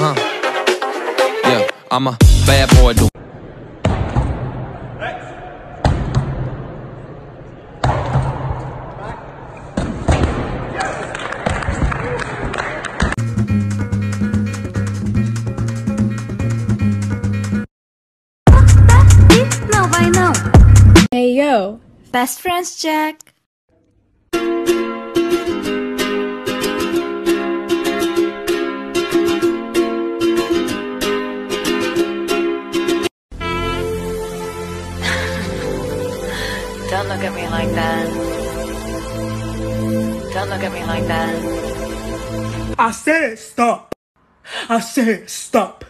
Uh huh. Yeah, I'm a bad boy. Do Não vai não. Hey yo, Best friends, Jack. Don't look at me like that. Don't look at me like that. I said stop. I said stop.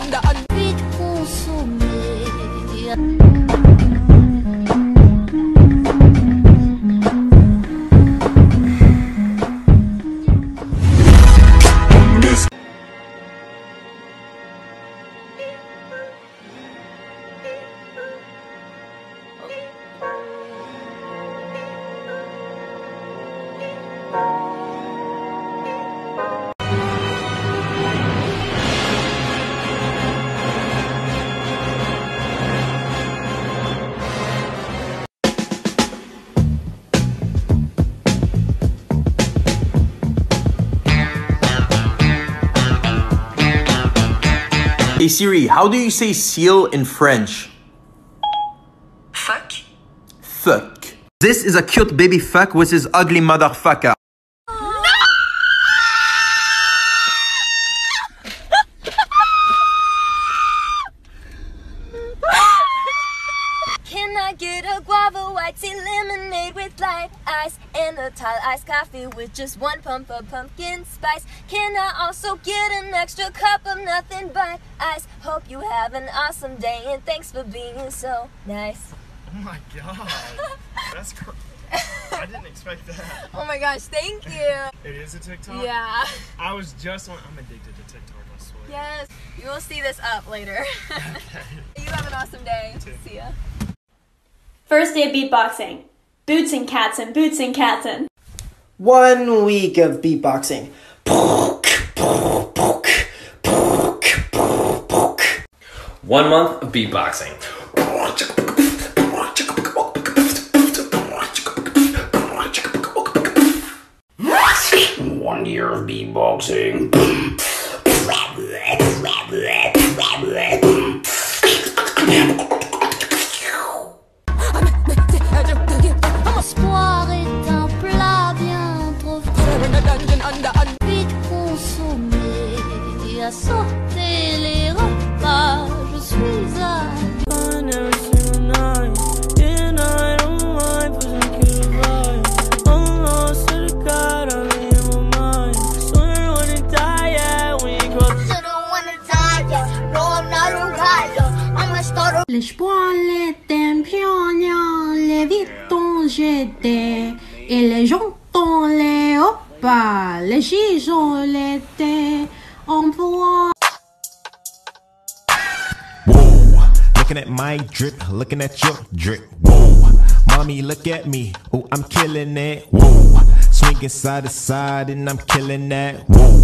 Vite Siri, how do you say seal in French? Fuck. Fuck. This is a cute baby fuck with his ugly motherfucker. Can I get a guava white tea lemonade with light ice and a tall iced coffee with just one pump of pumpkin spice? Can I also get an extra cup of nothing but ice? Hope you have an awesome day and thanks for being so nice. Oh my god. That's cr- I didn't expect that. Oh my gosh, thank you. It is a TikTok? Yeah. I was just on I'm addicted to TikTok, I swear. Yes. You will see this up later. you have an awesome day. See ya. First day of beatboxing. Boots and cats and boots and cats and. One week of beatboxing. One month of beatboxing. One year of beatboxing. Les vitons et les jantons les les gisons. Whoa, looking at my drip, looking at your drip. Whoa, mommy, look at me. Oh, I'm killing it. Whoa, swinging side to side and I'm killing that. Whoa.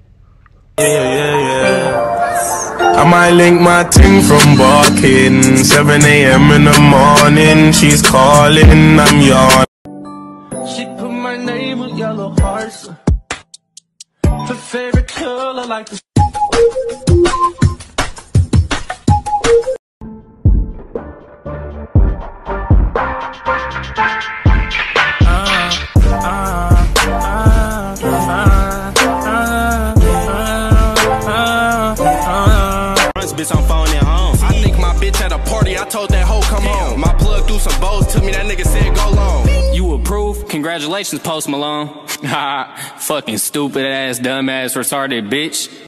Yeah, yeah, yeah. I might link my ting from barking. 7 a.m. in the morning, she's calling, I'm yawning. She put my name with yellow hearts. Her favorite color, like the. Bitch, I'm phoning home. I think my bitch at a party. I told that hoe come home. My plug threw some bows to me. That nigga said go long. You approve? Congratulations, Post Malone. Ha, fucking stupid ass, dumb ass, retarded bitch.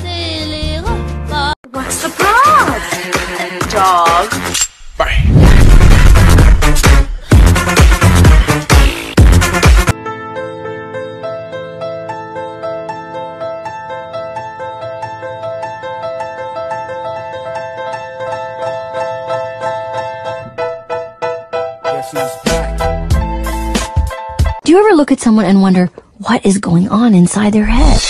Do you ever look at someone and wonder what is going on inside their head?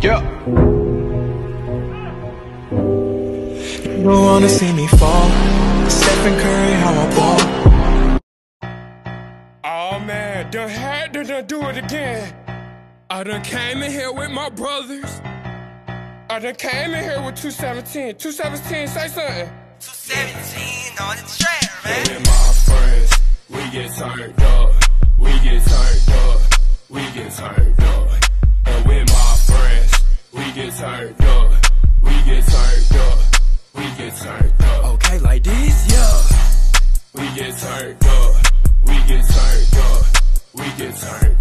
Yeah. You don't wanna see me fall. Stephen Curry, how I ball. Oh man, done had to done do it again. I done came in here with my brothers. I done came in here with 217. 217, say something. 217 on the track, man. With my friends, we get turned up. We get turned up. We get turned up. And with my friends, we get turned up. We get turned up. We get turned up. Okay, like this, yeah. We get turned up. We get turned up. We get turned